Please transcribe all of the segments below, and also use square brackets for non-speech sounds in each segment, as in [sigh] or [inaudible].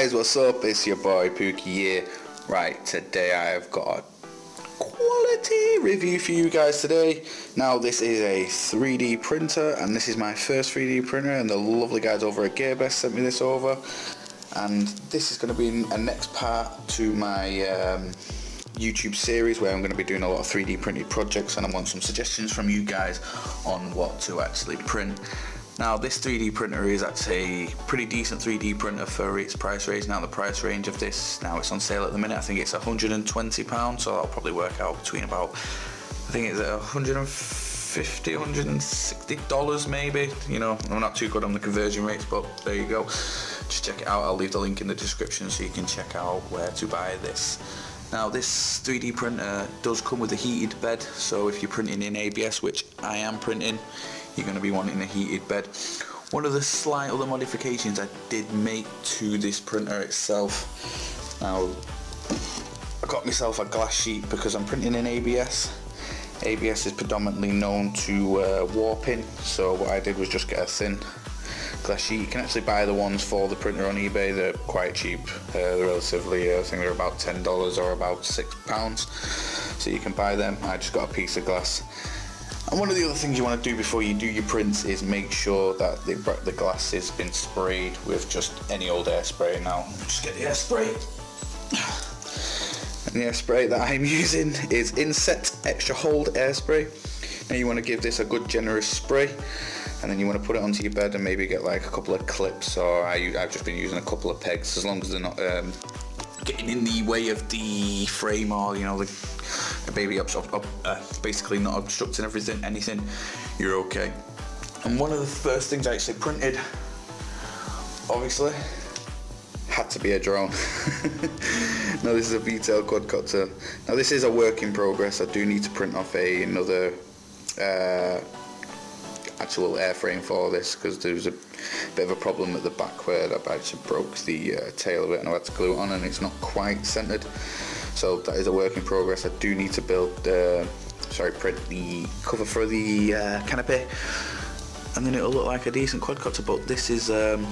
Guys, what's up? It's your boy Pookie here. Right, today I've got a quality review for you guys today. Now, this is a 3D printer, and this is my first 3D printer, and the lovely guys over at GearBest sent me this over. And this is going to be a next part to my um, YouTube series where I'm going to be doing a lot of 3D printed projects, and I want some suggestions from you guys on what to actually print. Now this 3D printer is actually a pretty decent 3D printer for its price range. Now the price range of this, now it's on sale at the minute, I think it's 120 pounds, so that'll probably work out between about, I think it's 150, 160 dollars maybe. You know, I'm not too good on the conversion rates, but there you go. Just check it out. I'll leave the link in the description so you can check out where to buy this. Now this 3D printer does come with a heated bed, so if you're printing in ABS, which I am printing, you're going to be wanting a heated bed. One of the slight other modifications I did make to this printer itself, now I got myself a glass sheet because I'm printing in ABS. ABS is predominantly known to uh, warping, so what I did was just get a thin glass sheet. You can actually buy the ones for the printer on eBay, they're quite cheap, uh, they're relatively, uh, I think they're about $10 or about £6, so you can buy them. I just got a piece of glass and one of the other things you want to do before you do your prints is make sure that the, the glass has been sprayed with just any old air spray Now, just get the air spray. And the air spray that I'm [laughs] using is Insette Extra Hold Air Spray. Now you want to give this a good generous spray and then you want to put it onto your bed and maybe get like a couple of clips or I, have just been using a couple of pegs as long as they're not um, getting in the way of the frame or you know the baby up, up, uh, basically not obstructing everything, anything, you're okay. And one of the first things I actually printed, obviously, had to be a drone. [laughs] now this is a V-tail quadcopter. Now this is a work in progress. I do need to print off a another uh, actual airframe for this because there was a bit of a problem at the back where I actually broke the uh, tail of it and I had to glue it on and it's not quite centered so that is a work in progress. I do need to build, uh, sorry, print the cover for the uh, canopy, and then it'll look like a decent quadcopter. But this is, um,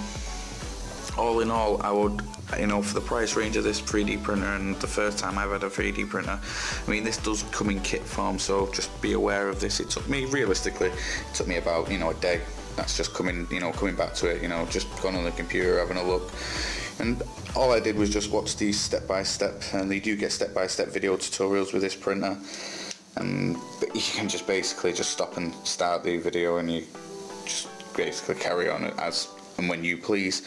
all in all, I would, you know, for the price range of this 3D printer and the first time I've had a 3D printer, I mean, this does come in kit form, so just be aware of this. It took me, realistically, it took me about, you know, a day. That's just coming, you know, coming back to it, you know, just going on the computer, having a look and all I did was just watch these step by step and they do get step by step video tutorials with this printer and you can just basically just stop and start the video and you just basically carry on as and when you please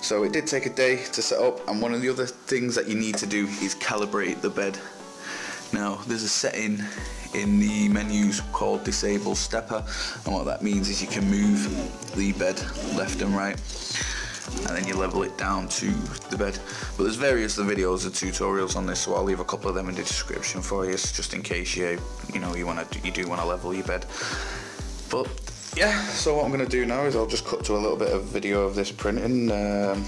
so it did take a day to set up and one of the other things that you need to do is calibrate the bed now there's a setting in the menus called disable stepper and what that means is you can move the bed left and right and then you level it down to the bed. But there's various other videos and tutorials on this, so I'll leave a couple of them in the description for you, just in case you you know you want to you do want to level your bed. But yeah, so what I'm going to do now is I'll just cut to a little bit of video of this printing. Um,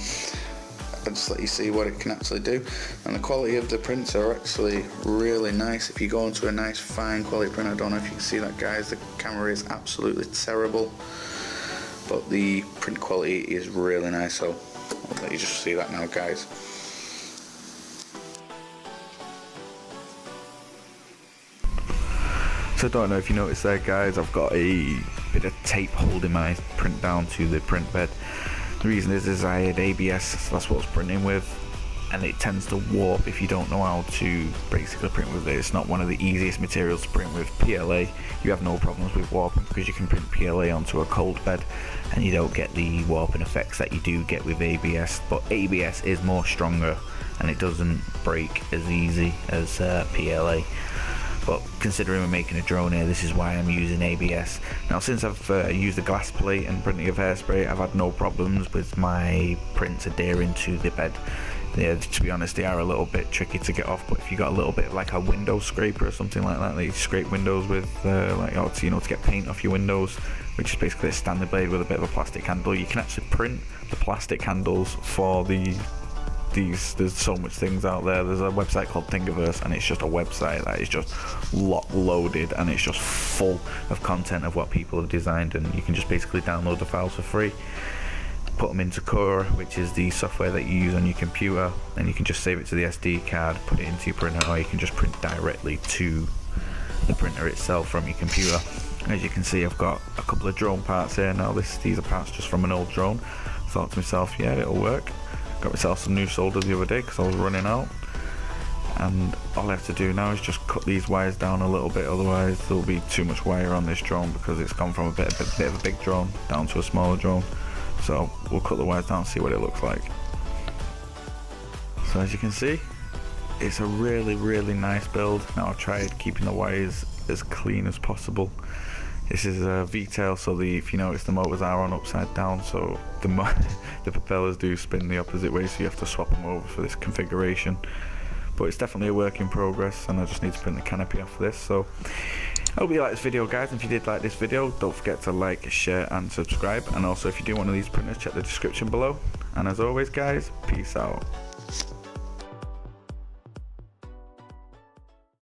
and just let you see what it can actually do and the quality of the prints are actually really nice if you go into a nice fine quality print I don't know if you can see that guys the camera is absolutely terrible but the print quality is really nice so I'll let you just see that now guys So I don't know if you noticed there guys, I've got a bit of tape holding my print down to the print bed. The reason is, is I had ABS, so that's what I was printing with and it tends to warp if you don't know how to basically print with it. It's not one of the easiest materials to print with. PLA, you have no problems with warping because you can print PLA onto a cold bed and you don't get the warping effects that you do get with ABS. But ABS is more stronger and it doesn't break as easy as uh, PLA. But considering we're making a drone here, this is why I'm using ABS. Now since I've uh, used a glass plate and printing of hairspray, I've had no problems with my prints adhering to the bed yeah, to be honest, they are a little bit tricky to get off. But if you got a little bit like a window scraper or something like that, they scrape windows with, uh, like, oh, to, you know, to get paint off your windows, which is basically a standard blade with a bit of a plastic handle. You can actually print the plastic handles for the these. There's so much things out there. There's a website called Thingiverse, and it's just a website that is just lot loaded, and it's just full of content of what people have designed, and you can just basically download the files for free put them into Cura, which is the software that you use on your computer, and you can just save it to the SD card, put it into your printer, or you can just print directly to the printer itself from your computer. As you can see, I've got a couple of drone parts here now. This these are parts just from an old drone. Thought to myself, yeah, it'll work. Got myself some new solder the other day because I was running out. And all I have to do now is just cut these wires down a little bit, otherwise there'll be too much wire on this drone because it's gone from a bit, a bit of a big drone down to a smaller drone. So we'll cut the wires down and see what it looks like. So as you can see, it's a really really nice build. Now I've tried keeping the wires as clean as possible. This is a V-tail, so the if you notice the motors are on upside down, so the [laughs] the propellers do spin the opposite way, so you have to swap them over for this configuration. But it's definitely a work in progress, and I just need to print the canopy off this. So I hope you like this video, guys. And if you did like this video, don't forget to like, share, and subscribe. And also, if you do want one of these printers, check the description below. And as always, guys, peace out.